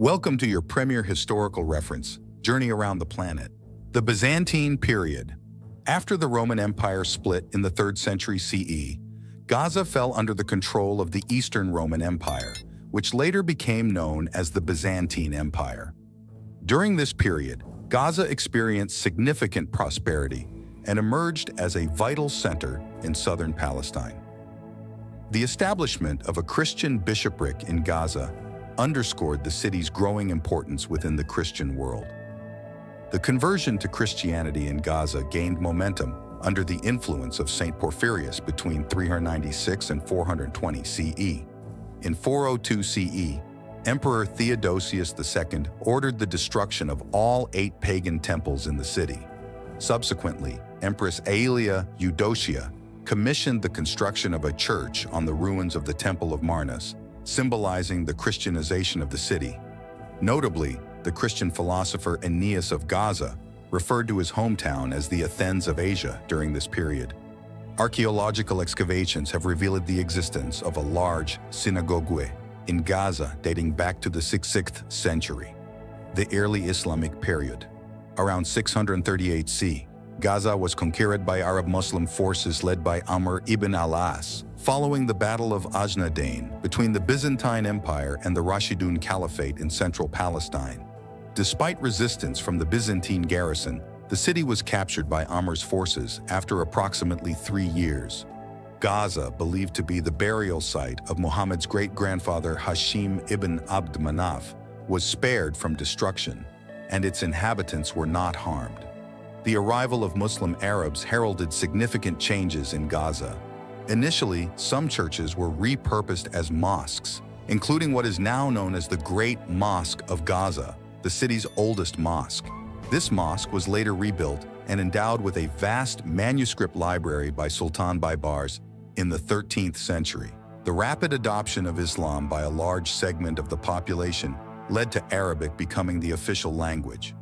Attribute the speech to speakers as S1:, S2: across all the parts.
S1: Welcome to your premier historical reference, Journey Around the Planet. The Byzantine Period. After the Roman Empire split in the 3rd century CE, Gaza fell under the control of the Eastern Roman Empire, which later became known as the Byzantine Empire. During this period, Gaza experienced significant prosperity and emerged as a vital center in southern Palestine. The establishment of a Christian bishopric in Gaza underscored the city's growing importance within the Christian world. The conversion to Christianity in Gaza gained momentum under the influence of St. Porphyrius between 396 and 420 CE. In 402 CE, Emperor Theodosius II ordered the destruction of all eight pagan temples in the city. Subsequently, Empress Aelia Eudocia commissioned the construction of a church on the ruins of the Temple of Marnus, symbolizing the Christianization of the city. Notably, the Christian philosopher Aeneas of Gaza referred to his hometown as the Athens of Asia during this period. Archaeological excavations have revealed the existence of a large synagogue in Gaza dating back to the 6th century, the early Islamic period. Around 638 C, Gaza was conquered by Arab Muslim forces led by Amr ibn al-As, following the Battle of Ajnadain between the Byzantine Empire and the Rashidun Caliphate in central Palestine. Despite resistance from the Byzantine garrison, the city was captured by Amr's forces after approximately three years. Gaza, believed to be the burial site of Muhammad's great-grandfather Hashim ibn Abd Manaf, was spared from destruction, and its inhabitants were not harmed. The arrival of Muslim Arabs heralded significant changes in Gaza. Initially, some churches were repurposed as mosques, including what is now known as the Great Mosque of Gaza, the city's oldest mosque. This mosque was later rebuilt and endowed with a vast manuscript library by Sultan Baybars in the 13th century. The rapid adoption of Islam by a large segment of the population led to Arabic becoming the official language.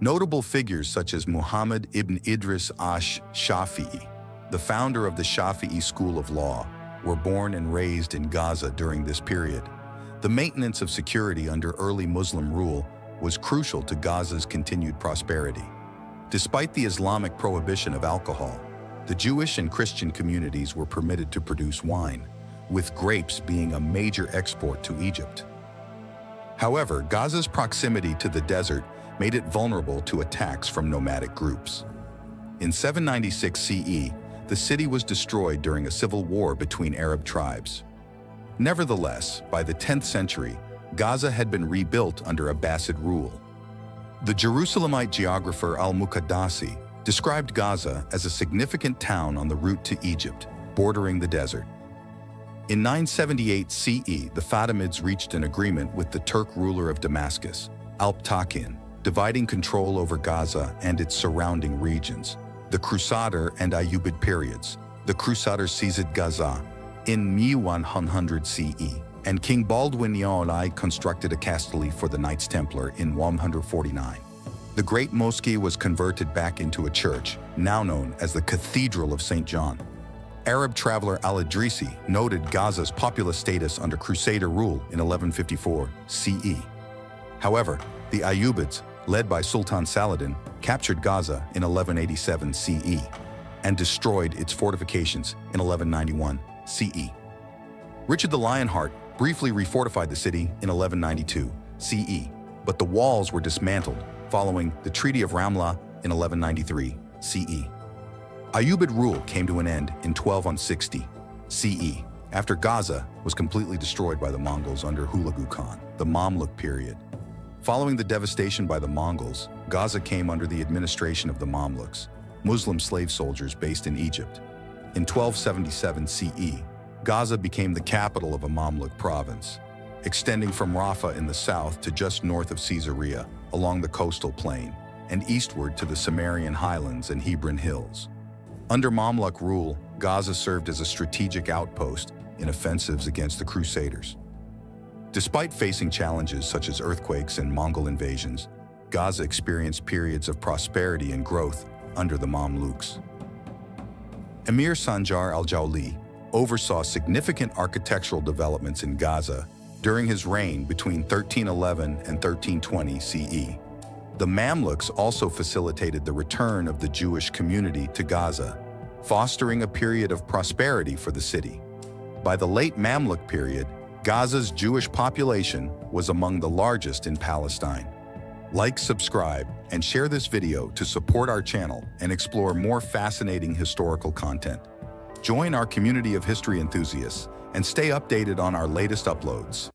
S1: Notable figures such as Muhammad ibn Idris ash Shafi'i, the founder of the Shafi'i school of law, were born and raised in Gaza during this period. The maintenance of security under early Muslim rule was crucial to Gaza's continued prosperity. Despite the Islamic prohibition of alcohol, the Jewish and Christian communities were permitted to produce wine, with grapes being a major export to Egypt. However, Gaza's proximity to the desert made it vulnerable to attacks from nomadic groups. In 796 CE, the city was destroyed during a civil war between Arab tribes. Nevertheless, by the 10th century, Gaza had been rebuilt under Abbasid rule. The Jerusalemite geographer al-Muqaddasi described Gaza as a significant town on the route to Egypt, bordering the desert. In 978 CE, the Fatimids reached an agreement with the Turk ruler of Damascus, Alp-Takin, dividing control over Gaza and its surrounding regions. The Crusader and Ayyubid periods. The Crusader seized Gaza in 1100 CE and King Baldwin Yaolai constructed a castle for the Knights Templar in 149. The Great Mosque was converted back into a church, now known as the Cathedral of St. John. Arab traveler al-Idrisi noted Gaza's populous status under Crusader rule in 1154 CE. However, the Ayyubids, led by Sultan Saladin, captured Gaza in 1187 CE and destroyed its fortifications in 1191 CE. Richard the Lionheart briefly refortified the city in 1192 CE, but the walls were dismantled following the Treaty of Ramla in 1193 CE. Ayyubid rule came to an end in 1260 CE after Gaza was completely destroyed by the Mongols under Hulagu Khan, the Mamluk period. Following the devastation by the Mongols, Gaza came under the administration of the Mamluks, Muslim slave soldiers based in Egypt. In 1277 CE, Gaza became the capital of a Mamluk province, extending from Rafah in the south to just north of Caesarea along the coastal plain and eastward to the Samarian highlands and Hebron hills. Under Mamluk rule, Gaza served as a strategic outpost in offensives against the Crusaders. Despite facing challenges such as earthquakes and Mongol invasions, Gaza experienced periods of prosperity and growth under the Mamluks. Emir Sanjar al-Jawli oversaw significant architectural developments in Gaza during his reign between 1311 and 1320 CE. The Mamluks also facilitated the return of the Jewish community to Gaza, fostering a period of prosperity for the city. By the late Mamluk period, Gaza's Jewish population was among the largest in Palestine. Like, subscribe, and share this video to support our channel and explore more fascinating historical content. Join our community of history enthusiasts and stay updated on our latest uploads.